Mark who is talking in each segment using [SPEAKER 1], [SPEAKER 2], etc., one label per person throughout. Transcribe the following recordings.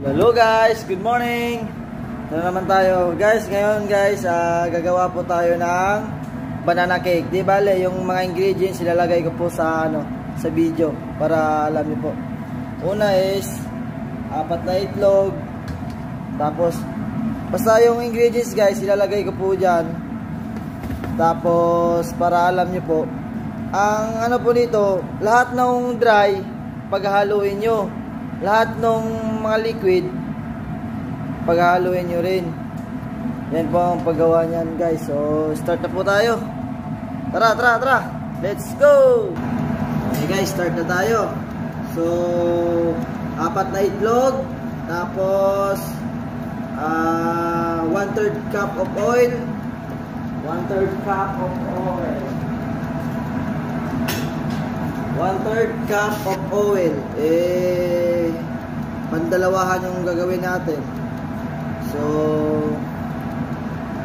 [SPEAKER 1] Hello guys, good morning. Na naman tayo. Guys, ngayon guys, uh, gagawa po tayo ng banana cake. Di bale, yung mga ingredients ilalagay ko po sa ano, sa video para alam niyo po. Una is apat na itlog. Tapos basta yung ingredients guys, ilalagay ko po diyan. Tapos para alam niyo po, ang ano po nito, lahat ng dry paghahaluin niyo lahat ng mga liquid paghahaluin nyo rin. Yan po ang paggawa nyan guys. So start na po tayo. Tara tara tara. Let's go! Okay guys start na tayo. So apat na itlog. Tapos uh, one third cup of oil. One third cup of oil 1 third cup of oil. Eh, pandalawahan yung gagawin natin. So,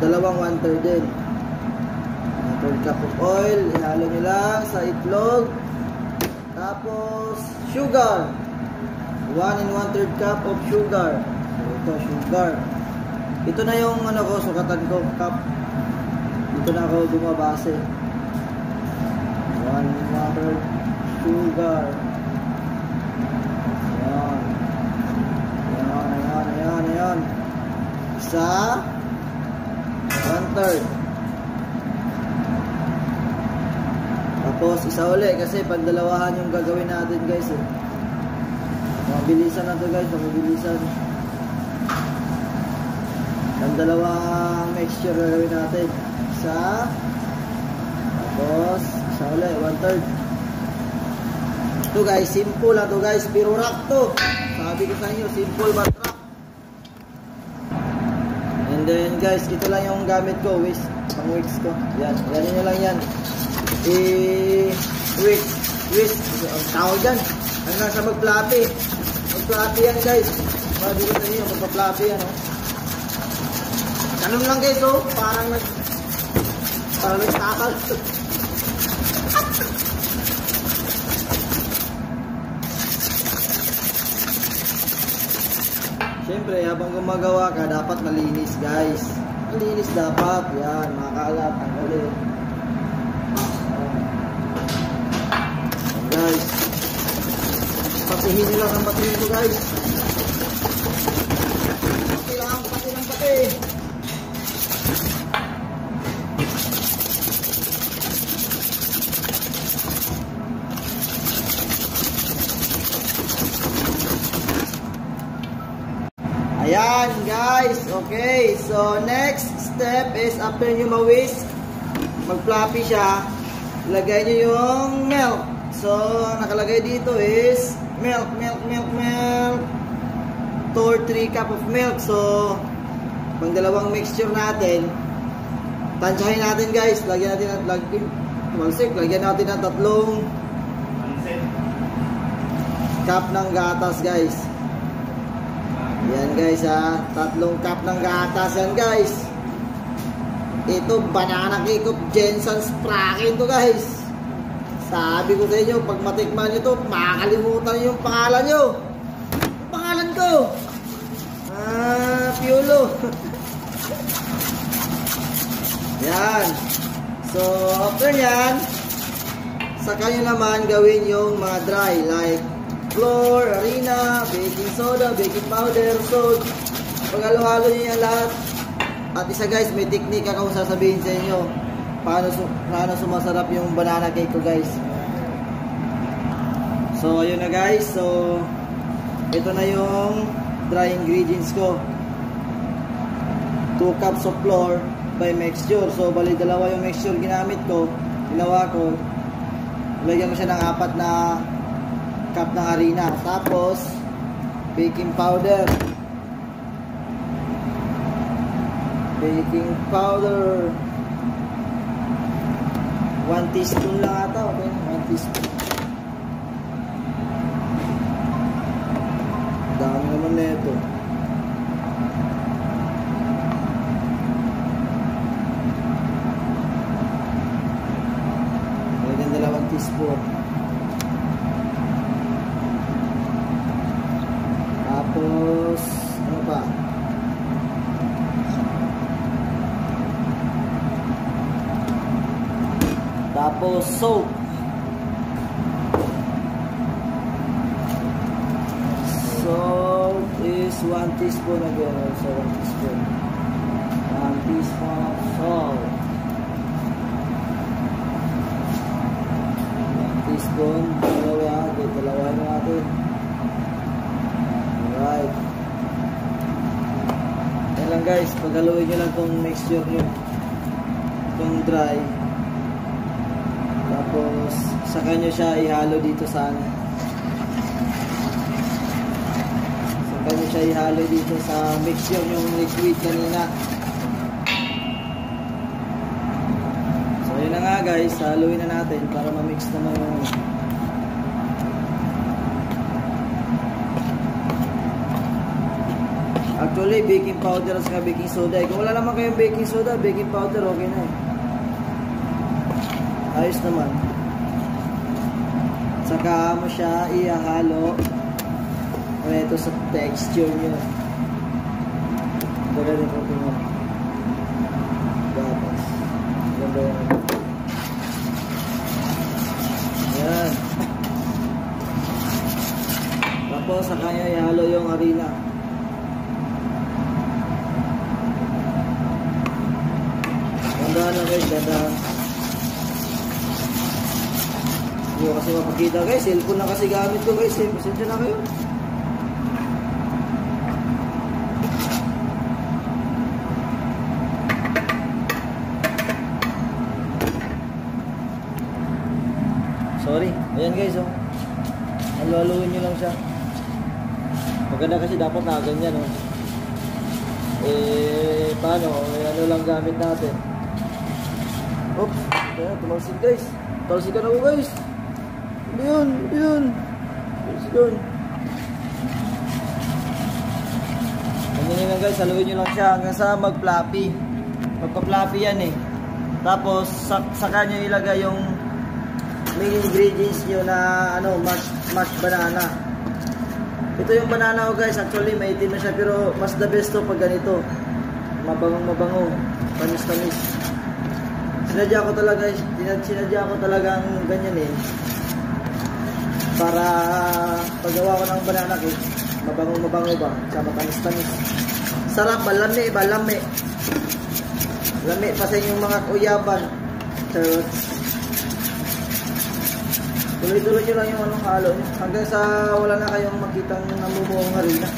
[SPEAKER 1] dalawang 1 third din. 1 third cup of oil. Ihalo nyo lang sa itlog. Tapos, sugar. 1 and 1 third cup of sugar. So, ito, sugar. Ito na yung ano ko, sukatan ko, cup. Ito na ako bumabase. 1 and 1 third sugar. Ayan. Ayan, ayan, ayan, ayan. Isa. One third. Tapos isa uli kasi pandalawahan yung gagawin natin guys eh. Mabilisan na to guys, mabilisan. Pandalawang mixture gagawin natin. Isa. Tapos isa uli, one third. Ito guys, simple lang to guys, pero rock to. Sabi ko sa inyo, simple but rock. And then guys, ito lang yung gamit ko, wish, pang wicks ko. Yan, yan nyo lang yan. Eh, wish, wish, ang tawag dyan. Hanggang sa mag-flappy. Mag-flappy yan guys. Sabi ko sa inyo, mag-flappy yan, oh. Ganun lang guys, oh. Parang nag, parang nagtakal. Siyempre, habang gumagawa ka, dapat malinis guys. Malinis dapat. Yan, makakalat. Ang ulit. Guys. Patihin nyo lang ang patihin ko guys. Pati lang, pati lang pati. Ayan, guys. Okay. So, next step is after nyo ma-whisk, mag-floppy siya, lagay nyo yung milk. So, nakalagay dito is milk, milk, milk, milk. 2 or 3 cup of milk. So, pang dalawang mixture natin, tansyahin natin guys. Lagyan natin, lagyan, malsik, lagyan natin ng tatlong cup ng gatas guys. Yan guys ha. Tatlong cup ng gatas yan guys. Ito banana cake of Jensen Spraken to guys. Sabi ko sa inyo, pag matikman nyo to, makakalimutan yung pangalan nyo. Yung pangalan ko. Ah, Piolo. yan. So, after yan, saka nyo naman gawin yung mga dry like flour, harina, baking soda, baking powder, salt. Pag halo-halo nyo yan lahat. At isa guys, may technique ako sasabihin sa inyo. Paano, paano sumasarap yung banana cake ko guys. So, ayun na guys. So, ito na yung dry ingredients ko. 2 cups of flour by mixture. So, bali dalawa yung mixture ginamit ko. Ginawa ko. Lagyan mo siya ng apat na cup ng harina. Tapos, baking powder. Baking powder. 1 teaspoon lang ata. Okay, 1 teaspoon. Dami naman na ito. Pwede dalawang teaspoon. Tapos, Tapos soap. Salt is 1 teaspoon again. So 1 teaspoon. 1 teaspoon of salt. 1 teaspoon. Dalawa. Okay, dalawa natin. Alright. Yan lang guys. Paghaluin nyo lang itong mixture nyo. Itong dry. Tapos, saka nyo siya ihalo dito sa ano. Saka nyo siya ihalo dito sa mixture yung liquid kanina. So, yun na nga guys. Haluin na natin para ma-mix naman yung Actually, baking powder at saka baking soda. Eh, kung wala naman kayong baking soda, baking powder, okay na eh. Ayos naman. Saka mo siya ihahalo ito sa texture nyo. Ganda rin po Gatas. Ganda yan. Yan. Tapos sa kanya ihalo yung harina. Ganda na guys, ganda. Hindi mapakita guys. Cellphone na kasi gamit ko guys. Eh. Pasensya na kayo. Sorry. Ayan guys oh. Haluhaluin nyo lang siya. Maganda kasi dapat na ganyan oh. Eh, paano? Eh, ano lang gamit natin. Oops. Ayan, tumalsig guys. Tumalsig ka na ko guys. Yun? Yun? Ano yun? Ganyan lang guys, haluin nyo lang siya hanggang sa mag-floppy. Magpa-floppy yan eh. Tapos, sa saka nyo ilagay yung main ingredients nyo na ano, mashed, mashed banana. Ito yung banana ko guys, actually may itim na siya pero mas the best to pag ganito. Mabangong mabango, tamis-tamis. Sinadya ko talaga, sinadya ko talagang ganyan eh. Para paggawa ko ng banana cake, mabangong mabango ba, tsaka matamis-tamis. Sarap ba? Lami ba? Lami. Lami pa sa inyong mga kuyaban. Charot. Tuloy-tuloy nyo lang yung anong halo. Hanggang sa wala na kayong makitang namumuong harina.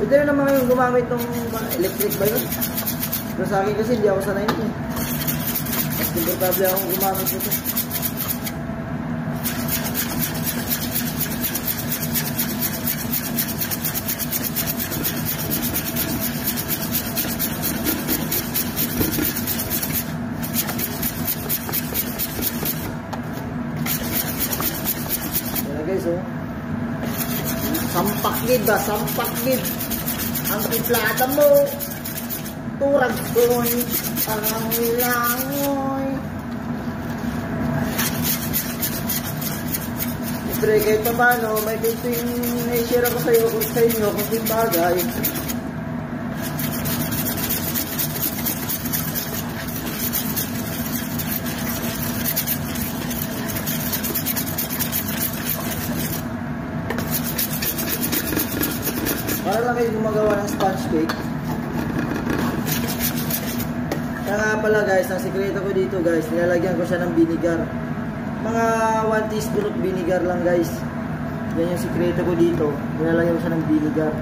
[SPEAKER 1] Pwede rin naman kayong gumamit ng electric ba yun? Pero sa akin kasi hindi ako sanay nito. Komportable akong gumamit nito. guys, oh. Sampak gid ba? Sampak gid. Ang timplada mo. Turag doon. Ang langoy. Siyempre, kahit pa paano, may kunting na-share ako sa'yo sa inyo, kunting bagay. Para lang kayo gumagawa ng sponge cake. Kaya nga pala guys, ang sikreto ko dito guys, nilalagyan ko siya ng vinegar. Mga 1 teaspoon of vinegar lang guys. Yan yung sikreto ko dito. Nilalagyan ko siya ng vinegar.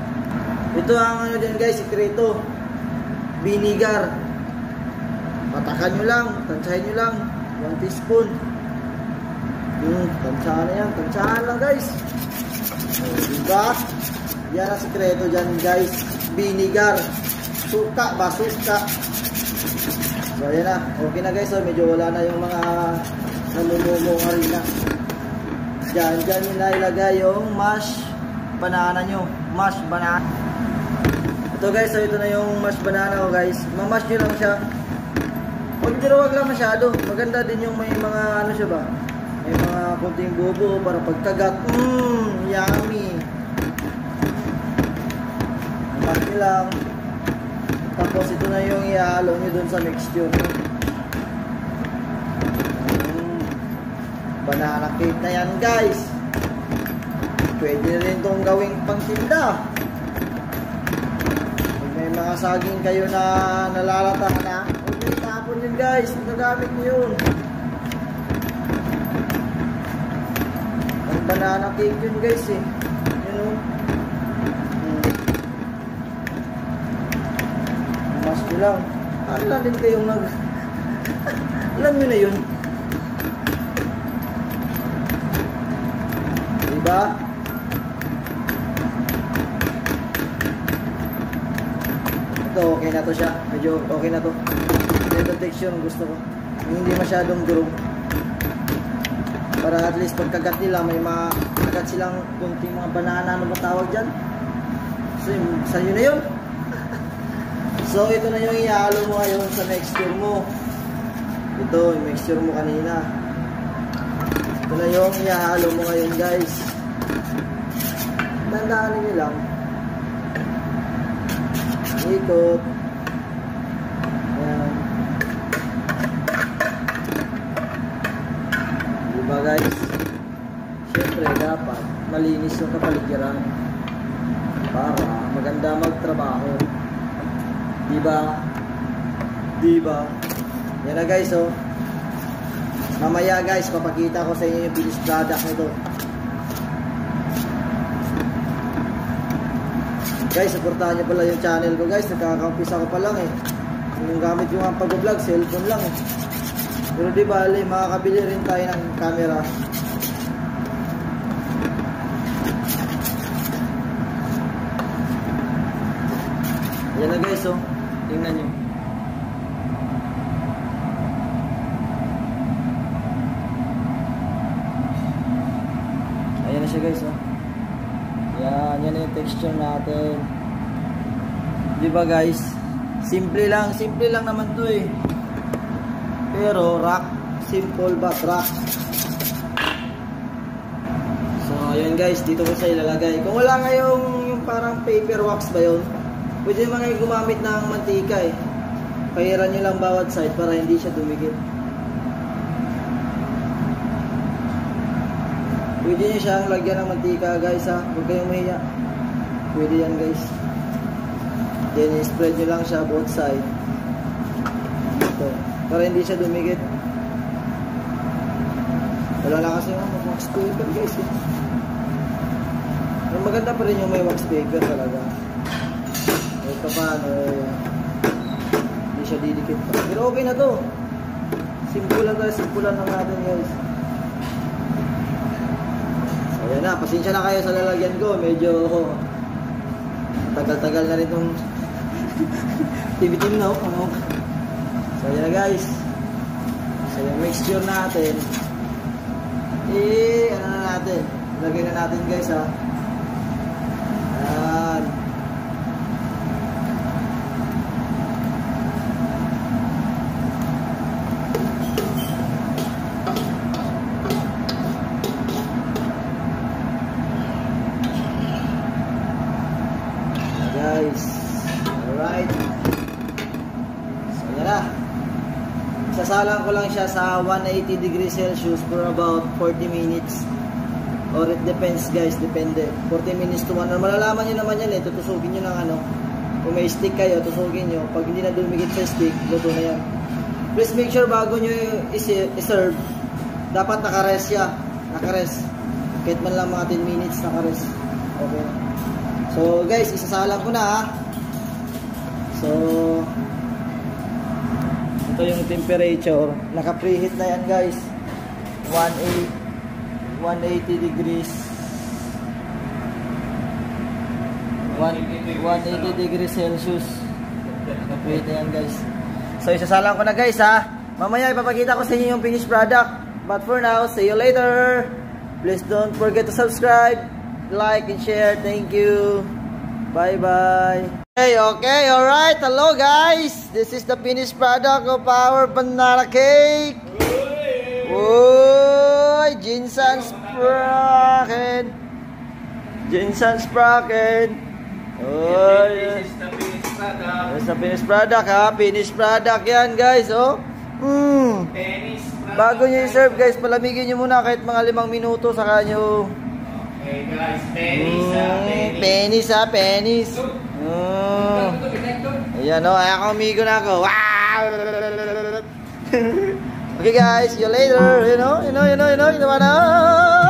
[SPEAKER 1] Ito ang ano din guys, sikreto. Vinegar. Patakan nyo lang, tansyahin nyo lang. 1 teaspoon. Hmm, tansyahan na yan. Tansyahan lang guys. O, diba? Yan ang sikreto dyan guys. Vinegar. Suka ba? Suka. So ayan na. Okay na guys. So, medyo wala na yung mga namumumo harina. Diyan, dyan yung nailagay yung mash banana nyo. Mash banana. Ito guys. So ito na yung mash banana ko guys. Mamash nyo lang siya. Huwag pero wag lang masyado. Maganda din yung may mga ano siya ba. May mga kunting bubo para pagkagat. Mmm, yummy. Pati lang. Tapos ito na yung ihalo nyo dun sa mixture. Mm. Banana cake na yan guys. Pwede rin itong gawing pangtinda. Kung may mga saging kayo na nalalata na, huwag nyo itapon yun guys. Magagamit nyo yun. Ang banana cake yun guys eh. Yun o. Hmm. Ko lang. Alam din kayong nag... Alam nyo na yun. Diba? Ito, okay na to siya. Medyo okay na to. Ito texture ang gusto ko. Hindi masyadong durog. Para at least pagkagat nila, may mga kagat silang kunting mga banana ano ba tawag dyan? So, sa'yo na yun. So, ito na yung ihalo mo ngayon sa mixture mo. Ito, yung mixture mo kanina. Ito na yung ihalo mo ngayon, guys. Tandaan niyo lang. Ikot. Ayan. Diba guys? Siyempre dapat malinis yung kapaligiran para maganda magtrabaho. Diba? Diba? Yan na guys oh. Mamaya guys, papakita ko sa inyo yung finished product nito. Guys, supportahan nyo pala yung channel ko guys. Nagkakampisa ko pa lang eh. Yung gamit yung ang pag-vlog, cellphone lang eh. Pero di bali, makakabili rin tayo ng camera. Yan na guys oh. Tingnan nyo. Ayan na siya guys oh. Yan, yan yung texture natin. Di ba guys? Simple lang, simple lang naman to eh. Pero rock, simple but rock. So, ayun guys, dito ko sa ilalagay. Kung wala ngayong yung parang paper wax ba yun, pwede naman kayo gumamit ng mantika eh. Pahiran nyo lang bawat side para hindi siya dumikit. Pwede nyo siyang lagyan ng mantika guys ha. Huwag kayong mahiya. Pwede yan guys. Then spread nyo lang siya both side. Ito. Para hindi siya dumikit. Wala na kasi mga wax paper guys eh. Maganda pa rin yung may wax paper talaga. Pa paano eh, hindi siya didikit pa. Pero okay na to. Simple lang tayo. Simple lang natin guys. Ayan na, pasensya na kayo sa lalagyan ko. Medyo tagal-tagal na rin itong tibitim na. Ano? So ayan na guys. So yung mixture natin. Eh, ano na natin? Lagay na natin guys ha. Ayan. guys. Alright. So, yan na. Lang siya sa 180 degrees Celsius for about 40 minutes. Or it depends guys, depende. 40 minutes to 1 hour. Malalaman nyo naman yan eh. Tutusugin nyo ng ano. Kung may stick kayo, tusugin nyo. Pag hindi na dumikit sa stick, luto na yan. Please make sure bago nyo i-serve, dapat nakares siya. Nakares. Kahit man lang mga 10 minutes nakares. Okay. So guys, isasalang ko na ha. So ito yung temperature. Naka-preheat na yan guys. 180 180 degrees. 180 degrees Celsius. Naka-preheat na yan guys. So isasalang ko na guys ha. Mamaya ipapakita ko sa inyo yung finished product. But for now, see you later. Please don't forget to subscribe like and share. Thank you. Bye bye. Okay, okay, alright. Hello guys. This is the finished product of our banana cake. Uy, Jinsan Spraken. Jinsan Spraken. Uy.
[SPEAKER 2] This is the finished product.
[SPEAKER 1] Yan sa finished product ha. Finished product yan guys. Oh. Mm. Bago nyo i-serve guys, palamigin nyo muna kahit mga limang minuto saka nyo.
[SPEAKER 2] Okay guys, penis ah,
[SPEAKER 1] Mm,
[SPEAKER 2] penis.
[SPEAKER 1] penis ha, penis. Mm. Ayan o, ayan ako umigo na ako. Wow! okay guys, see you later. You know, you know, you know, you know, you know, you know.